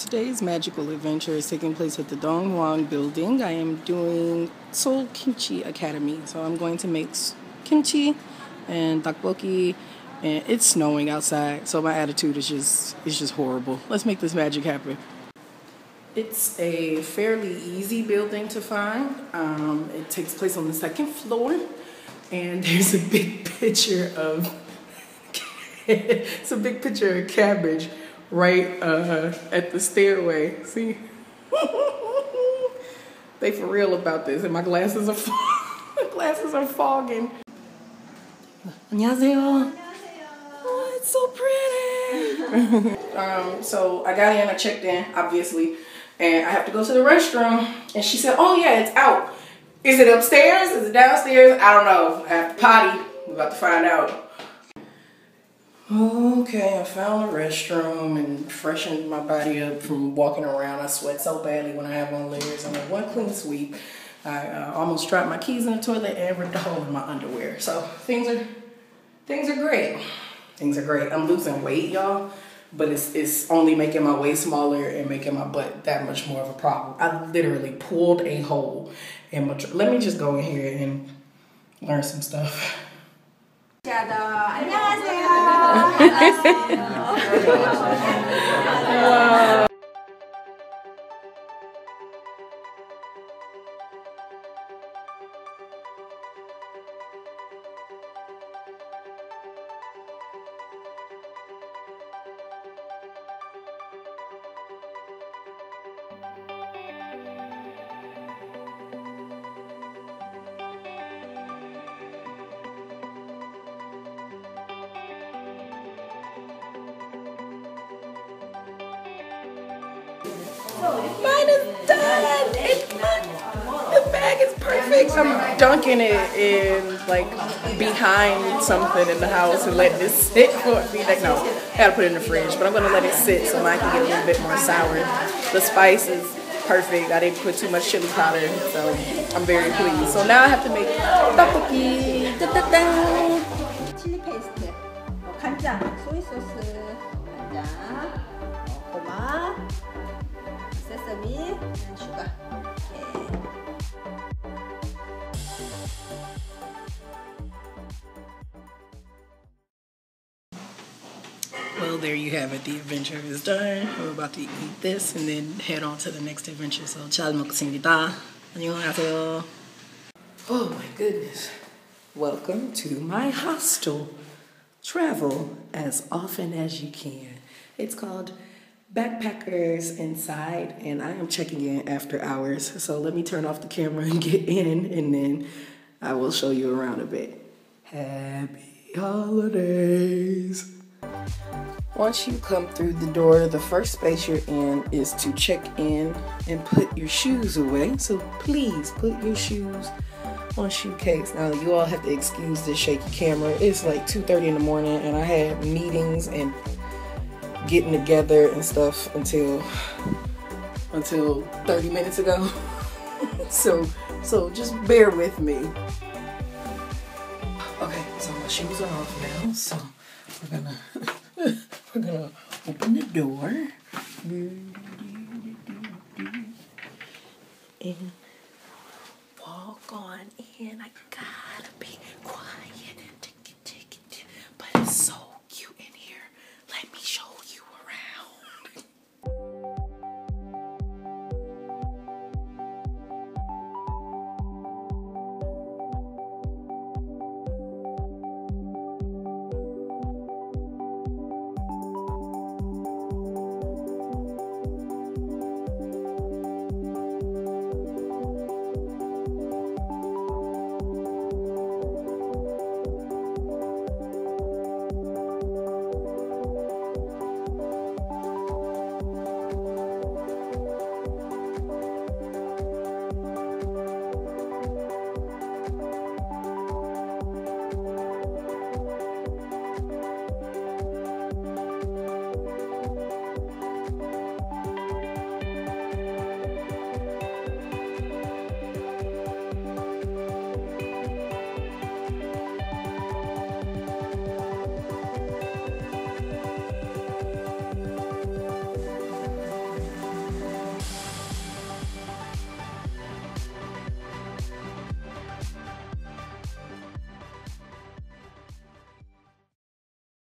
Today's magical adventure is taking place at the Dongwon building. I am doing Seoul Kimchi Academy. So I'm going to make kimchi and tteokbokki and it's snowing outside. So my attitude is just is just horrible. Let's make this magic happen. It's a fairly easy building to find. Um, it takes place on the second floor and there's a big picture of it's a big picture of cabbage right uh, at the stairway. See? they for real about this, and my glasses are my glasses are fogging. 안녕하세요. Oh, it's so pretty. um, so I got in, I checked in, obviously, and I have to go to the restroom. And she said, "Oh yeah, it's out. Is it upstairs? Is it downstairs? I don't know. I have to potty. We're about to find out." Okay, I found a restroom and freshened my body up from walking around. I sweat so badly when I have on layers. I'm like, one clean sweep. I uh, almost dropped my keys in the toilet and ripped a hole in my underwear. So things are things are great. Things are great. I'm losing weight, y'all, but it's it's only making my waist smaller and making my butt that much more of a problem. I literally pulled a hole in my. Let me just go in here and learn some stuff wow. Mine is done. It's the bag is perfect. I'm dunking it in like behind something in the house and let this sit for me. Like no, I gotta put it in the fridge, but I'm gonna let it sit so mine can get a little bit more sour. The spice is perfect. I didn't put too much chili powder, so I'm very pleased. So now I have to make tteokbokki. Chili paste. 간장. there you have it. The adventure is done. We're about to eat this and then head on to the next adventure. So, 잘 먹겠습니다. 안녕하세요. Oh my goodness. Welcome to my hostel. Travel as often as you can. It's called Backpackers Inside, and I am checking in after hours. So let me turn off the camera and get in, and then I will show you around a bit. Happy holidays. Once you come through the door, the first space you're in is to check in and put your shoes away. So please put your shoes on shoe case. Now you all have to excuse this shaky camera. It's like 2:30 in the morning and I had meetings and getting together and stuff until until 30 minutes ago. so so just bear with me. Okay, so my shoes are off now. So we're gonna we're gonna open the door.